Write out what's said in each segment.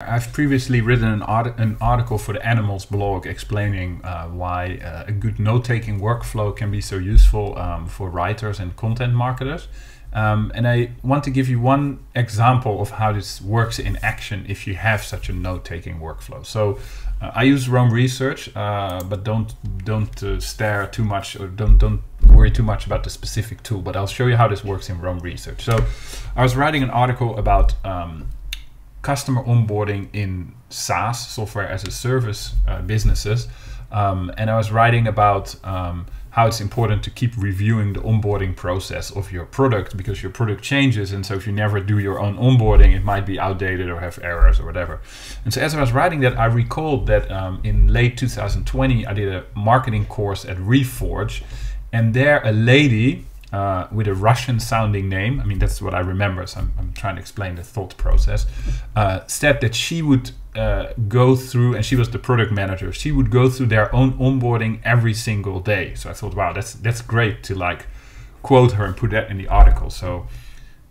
I've previously written an, art an, article for the Animalz blog explaining uh, why uh, a good note-taking workflow can be so useful um, for writers and content marketers. Um, and I want to give you one example of how this works in action if you have such a note-taking workflow. So uh, I use Roam Research, uh, but don't don't uh, stare too much or don't don't worry too much about the specific tool. But I'll show you how this works in Roam Research. So I was writing an article about um, customer onboarding in SaaS, software as a service uh, businesses. Um, and I was writing about um, how it's important to keep reviewing the onboarding process of your product because your product changes. And so if you never do your own onboarding, it might be outdated or have errors or whatever. And so as I was writing that, I recalled that um, in late 2020, I did a marketing course at Reforge. And there, a lady uh, with a Russian sounding name, I mean, that's what I remember, so I'm, I'm trying to explain the thought process, uh, said that she would uh, go through, and she was the product manager, she would go through their own onboarding every single day. So I thought, wow, that's, that's great to like quote her and put that in the article. So,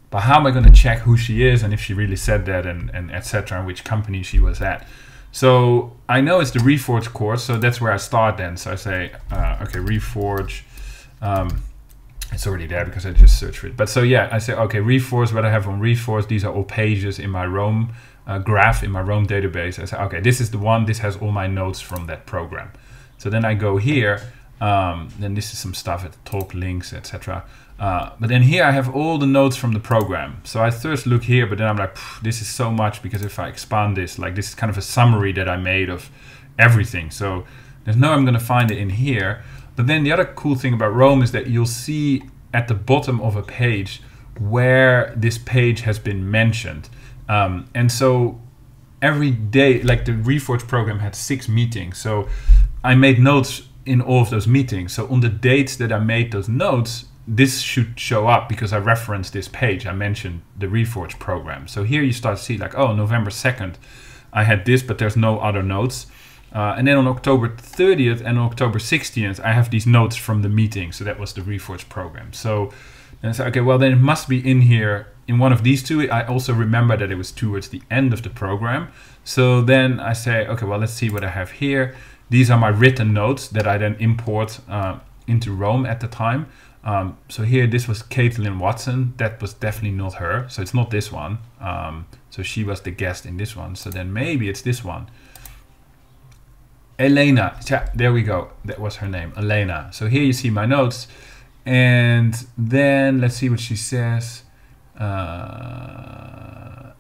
but how am I going to check who she is and if she really said that and, and etc. and which company she was at? So I know it's the Reforge course, so that's where I start then. So I say, uh, okay, Reforge. Um, it's already there because I just searched for it. But so yeah, I say, okay, Reforge, what I have on Reforge, these are all pages in my Roam uh, graph, in my Roam database. I say, okay, this is the one, this has all my notes from that program. So then I go here, um, then this is some stuff at top, links, etc. Uh, but then here I have all the notes from the program. So I first look here, but then I'm like, this is so much because if I expand this, like this is kind of a summary that I made of everything. So there's no I'm going to find it in here. But then the other cool thing about Roam is that you'll see at the bottom of a page where this page has been mentioned. Um, and so every day, like the Reforge program had six meetings. So I made notes in all of those meetings. So on the dates that I made those notes, this should show up because I referenced this page. I mentioned the Reforge program. So here you start to see like, oh, November 2nd, I had this, but there's no other notes. Uh, and then on October 30th and October 16th, I have these notes from the meeting. So that was the Reforge program. So then I said, okay, well, then it must be in here in one of these two. I also remember that it was towards the end of the program. So then I say, okay, well, let's see what I have here. These are my written notes that I then import uh, into Roam at the time. Um, so here, this was Caitlin Watson. That was definitely not her. So it's not this one. Um, so she was the guest in this one. So then maybe it's this one. Elena. Yeah, there we go. That was her name, Elena. So here you see my notes. And then let's see what she says. Uh,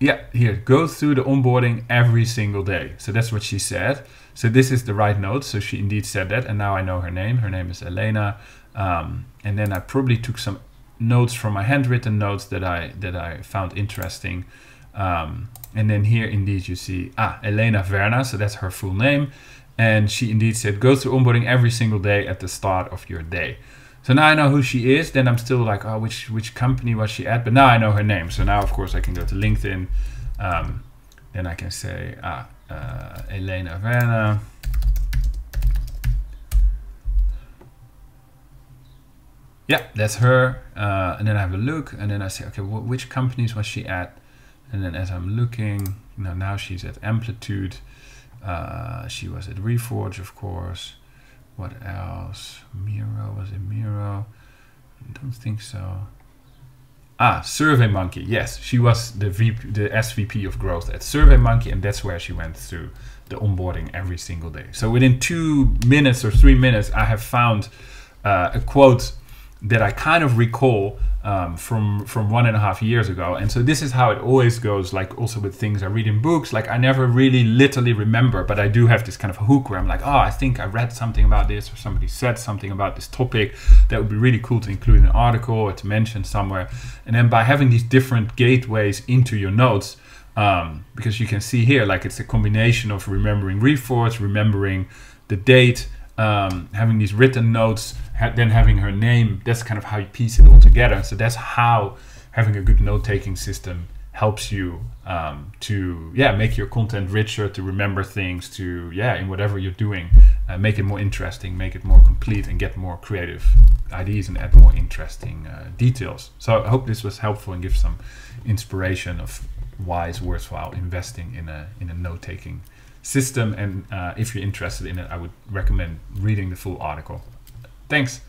yeah, here, go through the onboarding every single day. So that's what she said. So this is the right note. So she indeed said that. And now I know her name. Her name is Elena. Um, and then I probably took some notes from my handwritten notes that I that I found interesting. Um, and then here indeed you see, ah, Elena Verna, so that's her full name. And she indeed said, go through onboarding every single day at the start of your day. So now I know who she is. Then I'm still like, oh, which which company was she at? But now I know her name. So now, of course, I can go to LinkedIn. Um, then I can say, ah, uh, Elena Verna. Yeah, that's her. Uh, and then I have a look, and then I say, okay, wh which companies was she at? And then as I'm looking, you know, now she's at Amplitude. Uh, she was at Reforge, of course. What else? Miro, was it Miro? I don't think so. Ah, SurveyMonkey. Yes, she was the VP, the SVP of growth at SurveyMonkey, and that's where she went through the onboarding every single day. So within two minutes or three minutes, I have found uh, a quote that I kind of recall um, from from one and a half years ago. And so this is how it always goes. Like also with things I read in books. Like I never really literally remember, but I do have this kind of hook where I'm like, oh, I think I read something about this, or somebody said something about this topic. That would be really cool to include in an article or to mention somewhere. And then by having these different gateways into your notes. Um, because you can see here, like it's a combination of remembering Reforge, remembering the date, um, having these written notes, ha then having her name. That's kind of how you piece it all together. So that's how having a good note-taking system helps you um, to yeah make your content richer, to remember things, to yeah in whatever you're doing, uh, make it more interesting, make it more complete, and get more creative ideas and add more interesting uh, details. So I hope this was helpful and give some inspiration of why it's worthwhile investing in a in a note taking system. And uh, if you're interested in it, I would recommend reading the full article. Thanks.